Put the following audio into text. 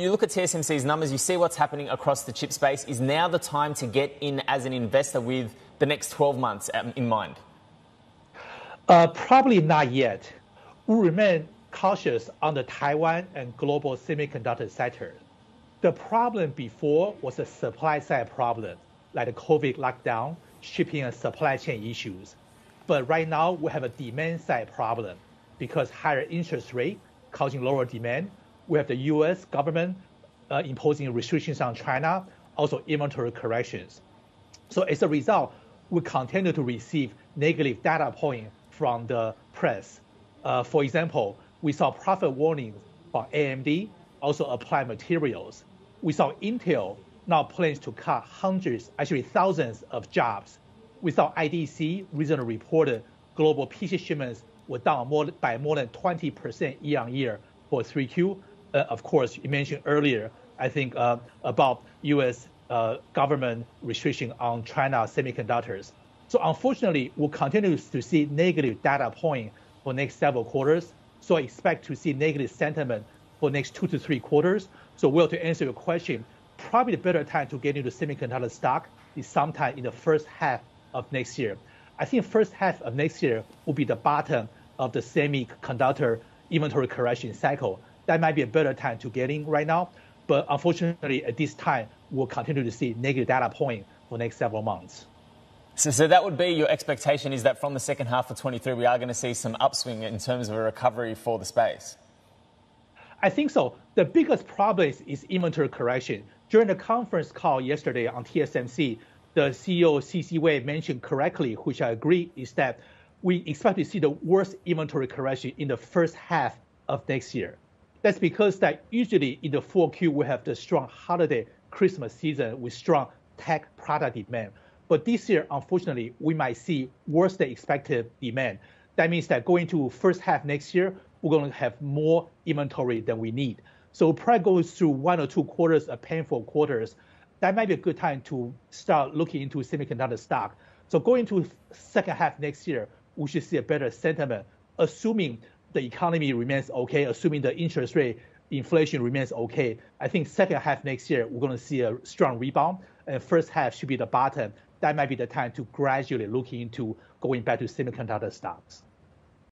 you look at TSMC's numbers, you see what's happening across the chip space. Is now the time to get in as an investor with the next 12 months um, in mind? Uh, probably not yet. We remain cautious on the Taiwan and global semiconductor sector. The problem before was a supply side problem, like the COVID lockdown, shipping and supply chain issues. But right now we have a demand side problem because higher interest rate causing lower demand. We have the U.S. government uh, imposing restrictions on China, also inventory corrections. So as a result, we continue to receive negative data point from the press. Uh, for example, we saw profit warnings for AMD, also Applied Materials. We saw Intel now plans to cut hundreds, actually thousands of jobs. We saw IDC recently reported global PC shipments were down more, by more than 20% year on year for 3Q. Uh, of course, you mentioned earlier, I think, uh, about U.S. Uh, government restriction on China semiconductors. So unfortunately, we'll continue to see negative data point for next several quarters. So I expect to see negative sentiment for next two to three quarters. So Will, to answer your question, probably the better time to get into semiconductor stock is sometime in the first half of next year. I think first half of next year will be the bottom of the semiconductor inventory correction cycle. That might be a better time to get in right now. But unfortunately, at this time, we'll continue to see negative data point for next several months. So, so that would be your expectation is that from the second half of 23, we are going to see some upswing in terms of a recovery for the space? I think so. The biggest problem is, is inventory correction. During the conference call yesterday on TSMC, the CEO C.C. Wei mentioned correctly, which I agree, is that we expect to see the worst inventory correction in the first half of next year. That's because that usually in the 4Q we have the strong holiday Christmas season with strong tech product demand. But this year, unfortunately, we might see worse than expected demand. That means that going to first half next year, we're going to have more inventory than we need. So probably goes through one or two quarters of painful quarters. That might be a good time to start looking into semiconductor stock. So going to second half next year, we should see a better sentiment, assuming the economy remains okay, assuming the interest rate inflation remains okay. I think second half next year, we're going to see a strong rebound, and first half should be the bottom that might be the time to gradually look into going back to semiconductor stocks.